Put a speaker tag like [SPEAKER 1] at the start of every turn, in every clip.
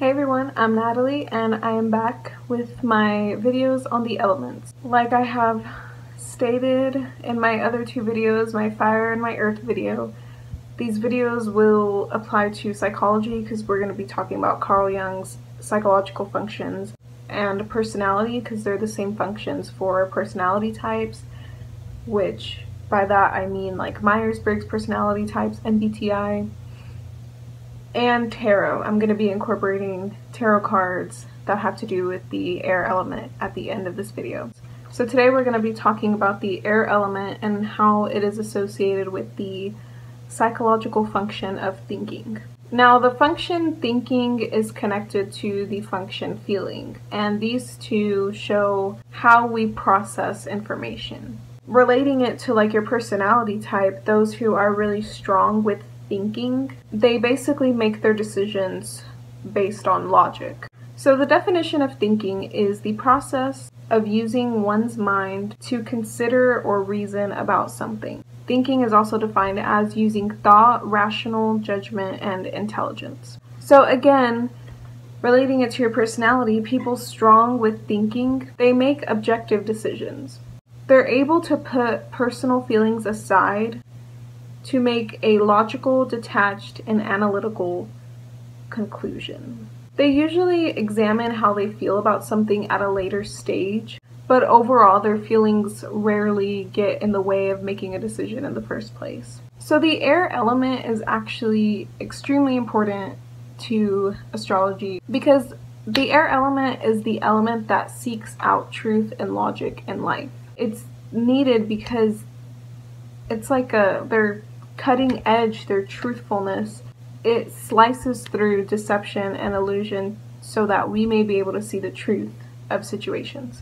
[SPEAKER 1] Hey everyone, I'm Natalie and I am back with my videos on the elements. Like I have stated in my other two videos, my fire and my earth video, these videos will apply to psychology because we're going to be talking about Carl Jung's psychological functions and personality because they're the same functions for personality types, which by that I mean like Myers-Briggs personality types, MBTI, and tarot. I'm going to be incorporating tarot cards that have to do with the air element at the end of this video. So today we're going to be talking about the air element and how it is associated with the psychological function of thinking. Now the function thinking is connected to the function feeling and these two show how we process information. Relating it to like your personality type, those who are really strong with thinking, they basically make their decisions based on logic. So the definition of thinking is the process of using one's mind to consider or reason about something. Thinking is also defined as using thought, rational judgment, and intelligence. So again, relating it to your personality, people strong with thinking, they make objective decisions. They're able to put personal feelings aside to make a logical, detached, and analytical conclusion. They usually examine how they feel about something at a later stage, but overall their feelings rarely get in the way of making a decision in the first place. So the air element is actually extremely important to astrology because the air element is the element that seeks out truth and logic in life. It's needed because it's like a they're cutting edge, their truthfulness, it slices through deception and illusion so that we may be able to see the truth of situations.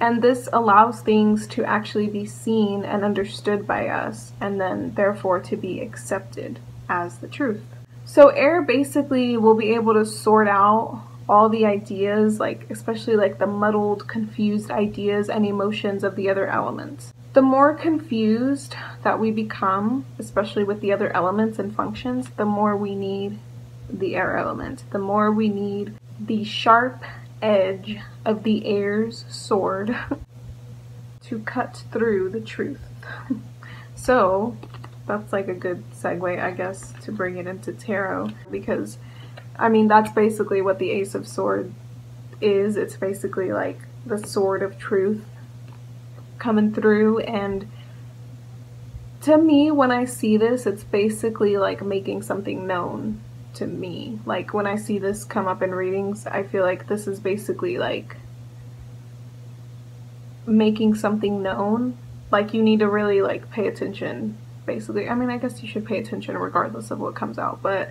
[SPEAKER 1] And this allows things to actually be seen and understood by us, and then therefore to be accepted as the truth. So, air basically will be able to sort out all the ideas, like especially like the muddled, confused ideas and emotions of the other elements. The more confused that we become, especially with the other elements and functions, the more we need the air element. The more we need the sharp edge of the air's sword to cut through the truth. so that's like a good segue, I guess, to bring it into tarot because I mean, that's basically what the Ace of Sword is. It's basically like the sword of truth coming through. And to me when I see this it's basically like making something known to me. Like when I see this come up in readings I feel like this is basically like making something known. Like you need to really like pay attention basically. I mean I guess you should pay attention regardless of what comes out but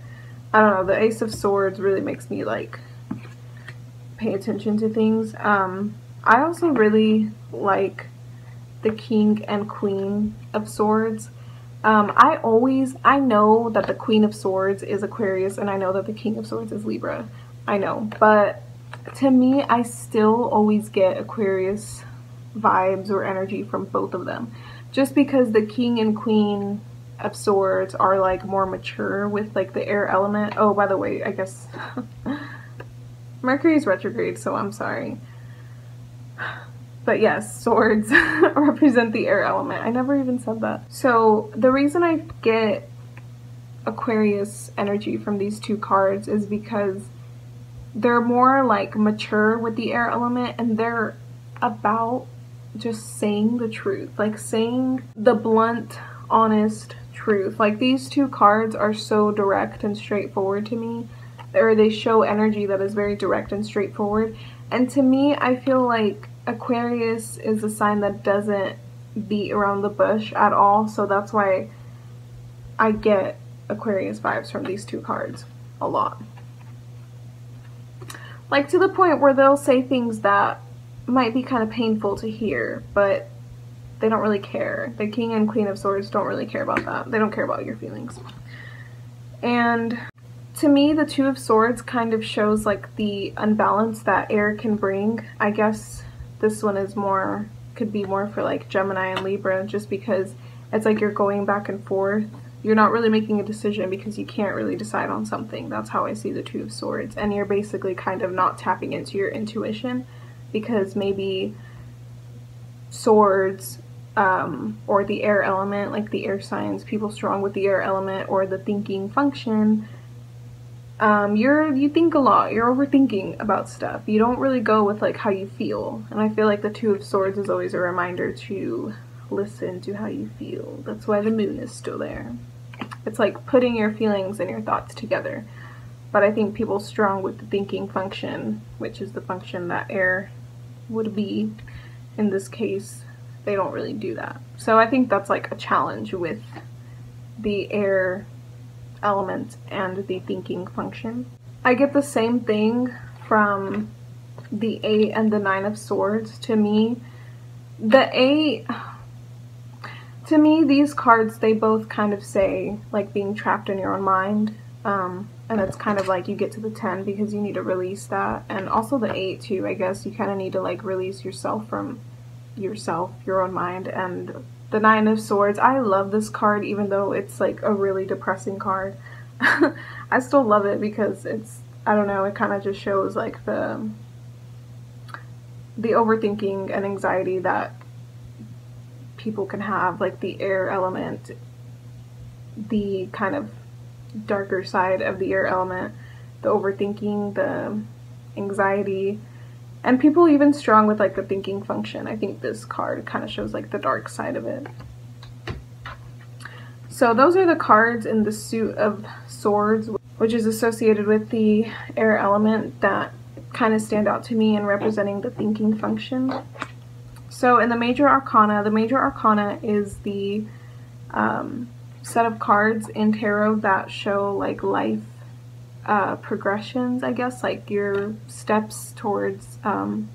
[SPEAKER 1] I don't know. The ace of swords really makes me like pay attention to things. Um I also really like the King and Queen of Swords. Um, I always, I know that the Queen of Swords is Aquarius and I know that the King of Swords is Libra. I know, but to me, I still always get Aquarius vibes or energy from both of them. Just because the King and Queen of Swords are like more mature with like the air element. Oh, by the way, I guess Mercury's retrograde, so I'm sorry. But yes, swords represent the air element. I never even said that. So the reason I get Aquarius energy from these two cards is because they're more like mature with the air element and they're about just saying the truth. Like saying the blunt, honest truth. Like these two cards are so direct and straightforward to me. Or they show energy that is very direct and straightforward. And to me, I feel like Aquarius is a sign that doesn't beat around the bush at all, so that's why I get Aquarius vibes from these two cards a lot. Like to the point where they'll say things that might be kind of painful to hear, but they don't really care. The King and Queen of Swords don't really care about that. They don't care about your feelings. And to me, the Two of Swords kind of shows like the unbalance that air can bring. I guess this one is more, could be more for like Gemini and Libra just because it's like you're going back and forth you're not really making a decision because you can't really decide on something. That's how I see the Two of Swords. And you're basically kind of not tapping into your intuition because maybe swords um, or the air element, like the air signs, people strong with the air element or the thinking function, um, you're you think a lot. You're overthinking about stuff. You don't really go with like how you feel. And I feel like the Two of Swords is always a reminder to listen to how you feel. That's why the moon is still there. It's like putting your feelings and your thoughts together. But I think people strong with the thinking function, which is the function that air would be in this case, they don't really do that. So I think that's like a challenge with the air element and the thinking function. I get the same thing from the 8 and the 9 of swords to me. The 8 to me, these cards, they both kind of say, like, being trapped in your own mind. Um, and it's kind of like you get to the 10 because you need to release that. And also the 8, too, I guess. You kind of need to, like, release yourself from yourself, your own mind. And the Nine of Swords, I love this card, even though it's, like, a really depressing card. I still love it because it's, I don't know, it kind of just shows, like, the the overthinking and anxiety that people can have, like the air element, the kind of darker side of the air element, the overthinking, the anxiety, and people even strong with like the thinking function. I think this card kind of shows like the dark side of it. So those are the cards in the suit of swords, which is associated with the air element that kind of stand out to me in representing the thinking function. So in the Major Arcana, the Major Arcana is the um, set of cards in tarot that show like life uh, progressions, I guess, like your steps towards um,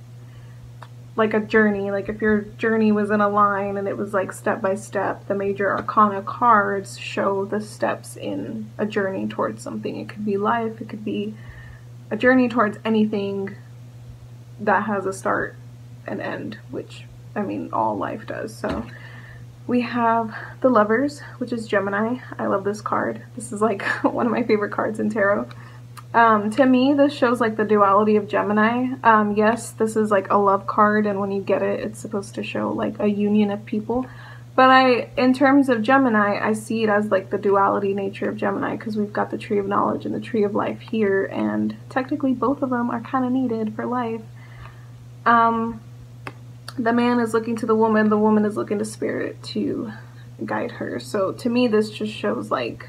[SPEAKER 1] like a journey. Like if your journey was in a line and it was like step by step, the Major Arcana cards show the steps in a journey towards something. It could be life, it could be a journey towards anything that has a start and end, which I mean, all life does. So we have the Lovers, which is Gemini. I love this card. This is like one of my favorite cards in tarot. Um, to me, this shows like the duality of Gemini. Um, yes, this is like a love card, and when you get it, it's supposed to show like a union of people. But I, in terms of Gemini, I see it as like the duality nature of Gemini because we've got the Tree of Knowledge and the Tree of Life here, and technically both of them are kind of needed for life. Um, the man is looking to the woman, the woman is looking to spirit to guide her. So to me, this just shows like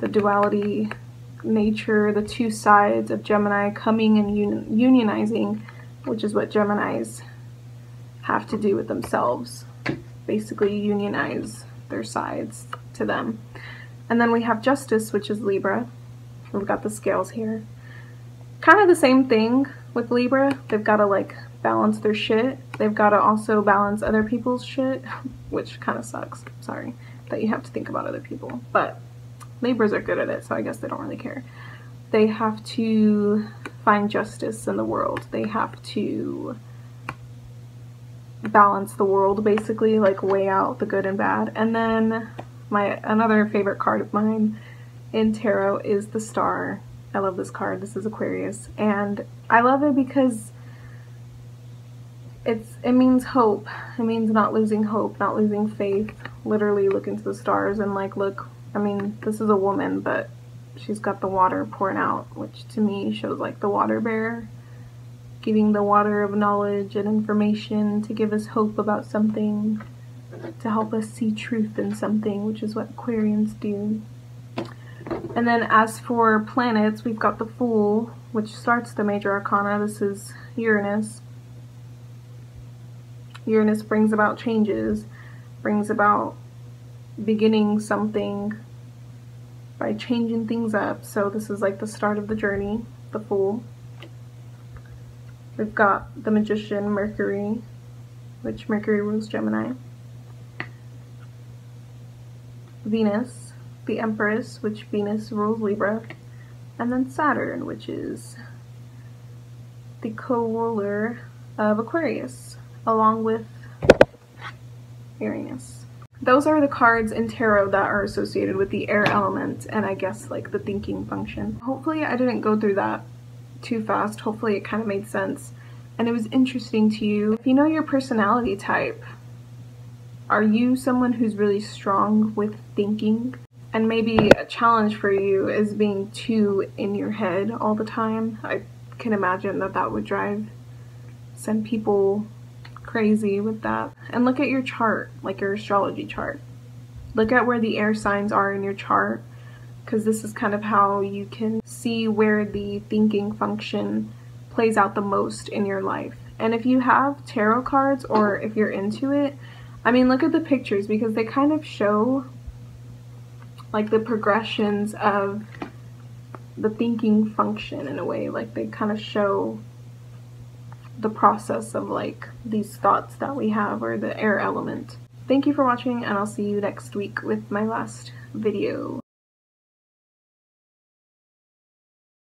[SPEAKER 1] the duality nature, the two sides of Gemini coming and un unionizing, which is what Geminis have to do with themselves. Basically unionize their sides to them. And then we have Justice, which is Libra. We've got the scales here. Kind of the same thing with Libra. They've got to like balance their shit. They've got to also balance other people's shit, which kind of sucks. Sorry that you have to think about other people. But Libras are good at it, so I guess they don't really care. They have to find justice in the world. They have to balance the world basically, like weigh out the good and bad. And then my another favorite card of mine in tarot is the star. I love this card. This is Aquarius. And I love it because it's it means hope. It means not losing hope, not losing faith. Literally look into the stars and like look. I mean, this is a woman, but she's got the water pouring out, which to me shows like the water bearer, giving the water of knowledge and information to give us hope about something, to help us see truth in something, which is what Aquarians do. And then as for planets, we've got the Fool, which starts the major arcana. This is Uranus. Uranus brings about changes, brings about beginning something by changing things up. So this is like the start of the journey, the Fool. We've got the Magician, Mercury, which Mercury rules Gemini. Venus, the Empress, which Venus rules Libra. And then Saturn, which is the co-ruler of Aquarius along with Uranus. those are the cards in tarot that are associated with the air element and I guess like the thinking function. Hopefully I didn't go through that too fast. Hopefully it kind of made sense and it was interesting to you. If you know your personality type, are you someone who's really strong with thinking? And maybe a challenge for you is being too in your head all the time. I can imagine that that would drive some people crazy with that. And look at your chart, like your astrology chart. Look at where the air signs are in your chart because this is kind of how you can see where the thinking function plays out the most in your life. And if you have tarot cards or if you're into it, I mean, look at the pictures because they kind of show like the progressions of the thinking function in a way. Like they kind of show the process of like these thoughts that we have or the air element. Thank you for watching and I'll see you next week with my last video.